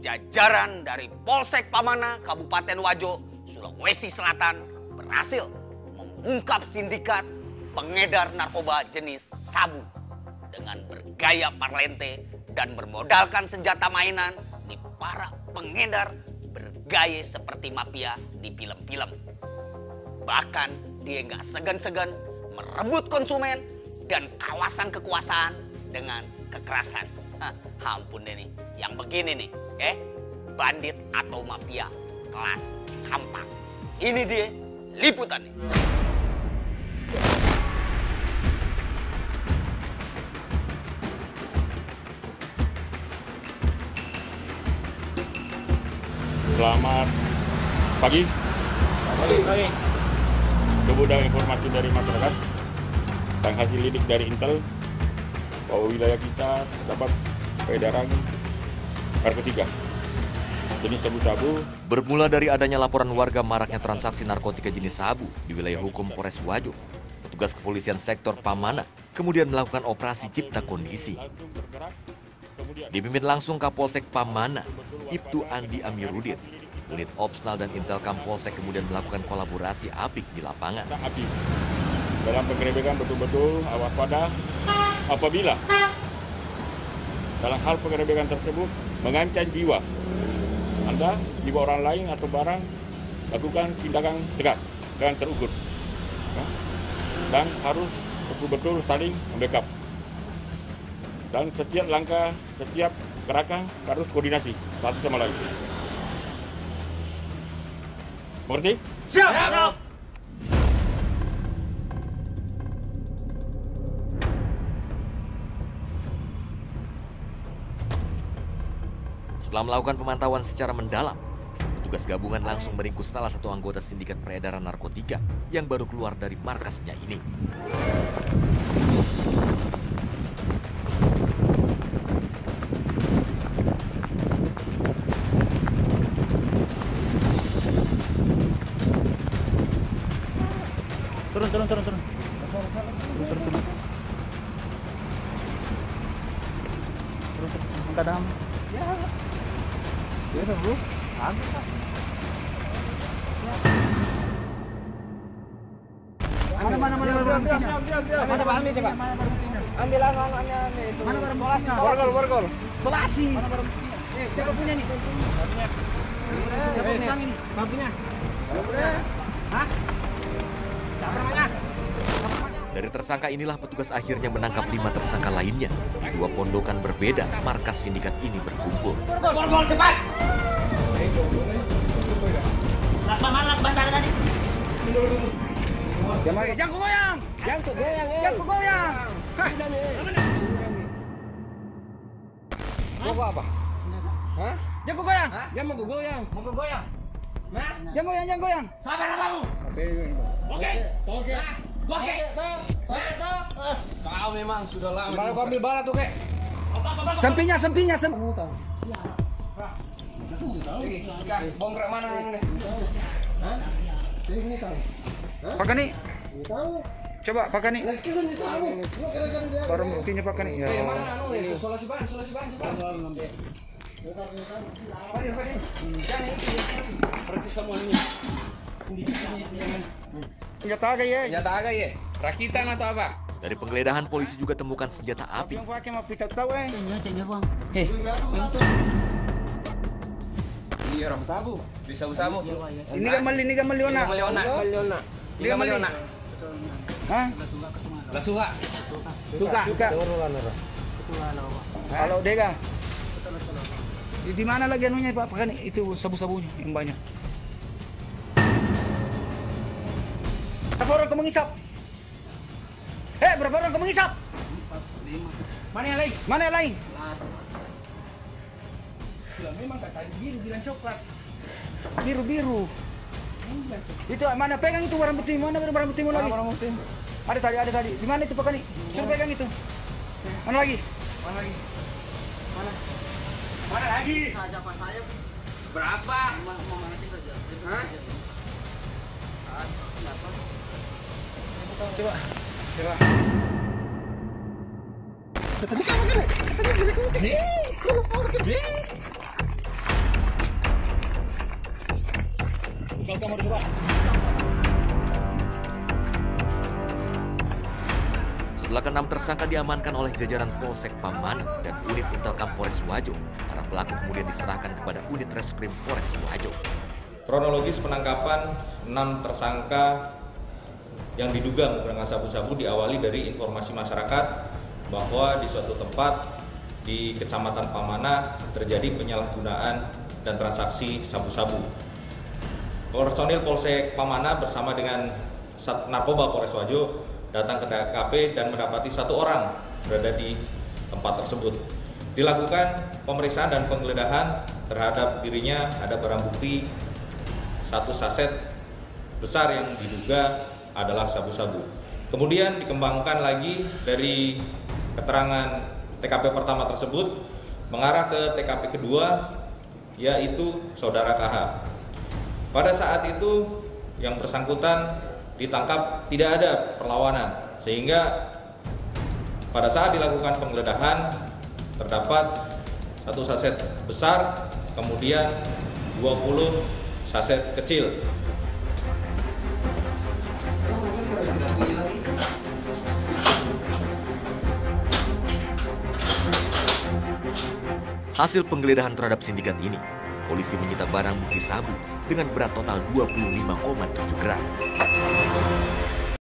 jajaran dari Polsek Pamana, Kabupaten Wajo, Sulawesi Selatan berhasil mengungkap sindikat pengedar narkoba jenis sabu dengan bergaya parlente dan bermodalkan senjata mainan di para pengedar bergaya seperti mafia di film-film. Bahkan dia nggak segan-segan merebut konsumen dan kawasan kekuasaan dengan kekerasan. Hah, ampun deh nih, yang begini nih, eh, bandit atau mafia kelas kampak. Ini dia liputan nih. Selamat pagi. Pagi. Kemudian informasi dari masyarakat tentang hasil lidik dari Intel bahwa wilayah kita dapat peredaran narkotika jenis sabu-sabu. Bermula dari adanya laporan warga maraknya transaksi narkotika jenis sabu di wilayah hukum Polres Wajo, petugas kepolisian sektor Pamana kemudian melakukan operasi cipta kondisi. Dipimpin langsung Kapolsek Pamana, Ibtu Andi Amiruddin. Unit Opsnal dan Intelkam Polsek kemudian melakukan kolaborasi apik di lapangan. dalam penggerebekan betul-betul awas pada apabila dalam hal penggerebekan tersebut mengancam jiwa Anda, jiwa orang lain atau barang lakukan tindakan tegas dan terukur Ya. dan harus betul-betul saling membackup dan setiap langkah, setiap gerakan harus koordinasi satu sama lain. Mengerti? Setelah melakukan pemantauan secara mendalam, petugas gabungan langsung meringkus salah satu anggota sindikat peredaran narkotika yang baru keluar dari markasnya ini. Turun, turun, turun, turun. Turun, turun, turun. Turun, turun. Angkat dam. Ya. Ya, dulu. Angkat, Pak. Mana, mana, mana, mana, mana, Mana, Pak? Ambil. Ambil, ambil, ambil, ambil. Itu. Mana barang buktinya? Borgol, borgol. Solasi. Mana barang? Eh, siapa punya nih? Siapa punya ini? Babunya? Hah? Siapa namanya? Dari tersangka inilah petugas akhirnya menangkap lima tersangka lainnya. Di dua pondokan berbeda, markas sindikat ini berkumpul. Borgol, cepat! Mana bandara tadi? Jangan goyang. Jangan goyang. Jangan goyang. Mau apa? Hah? Jangan goyang. Jangan mau goyang. Mau goyang. Jangan goyang, jangan goyang. Sabar kamu. Oke. Oke. Oke. Kau memang sudah lama. Kalau kau ambil bala tuh, kek. Sempinya, sempinya, sem. Bongkrak mana ini? Pakai nih. Coba pakai nih. Barang buktinya pakai nih. Ya. Solasi ban, solasi ban. Senjata aja ya. Senjata agak ya? Rakitan atau apa? Dari penggeledahan polisi juga temukan senjata api. Yang pakai mau kita tahu eh. Eh. Iya, ram sabu. Bisa sabu. Ini kan mali, ini kan mali Ini Maliona. Ini kan Maliona. Hah? Lah suka. Suka. Suka. Kalau Dega. Di, mana lagi anunya Pak? Nih, itu sabu-sabunya yang banyak. Orang kamu ngisap? Eh, berapa orang kamu ngisap? Mana yang lain? Mana yang lain? Memang kata biru bilang coklat. Biru biru. Itu mana pegang itu barang putih? Mana barang putihmu lagi? Barang bukti. Ada tadi, ada tadi. Di mana itu Pak Kani? Suruh pegang itu. Mana lagi? Mana lagi? Mana? Mana lagi? Berapa? Hah? Coba. Setelah keenam tersangka diamankan oleh jajaran Polsek Pamanan dan unit Intelkam Polres Wajo, para pelaku kemudian diserahkan kepada unit Reskrim Polres Wajo. Kronologis penangkapan enam tersangka yang diduga menggunakan sabu-sabu diawali dari informasi masyarakat bahwa di suatu tempat di Kecamatan Pamana terjadi penyalahgunaan dan transaksi sabu-sabu. Personil Polsek Pamana bersama dengan Sat Narkoba Polres Wajo datang ke TKP dan mendapati satu orang berada di tempat tersebut. Dilakukan pemeriksaan dan penggeledahan terhadap dirinya ada barang bukti satu saset besar yang diduga adalah sabu-sabu. Kemudian dikembangkan lagi dari keterangan TKP pertama tersebut mengarah ke TKP kedua yaitu saudara KH. Pada saat itu yang bersangkutan ditangkap tidak ada perlawanan sehingga pada saat dilakukan penggeledahan terdapat satu saset besar kemudian 20 saset kecil Hasil penggeledahan terhadap sindikat ini, polisi menyita barang bukti sabu dengan berat total 25,7 gram.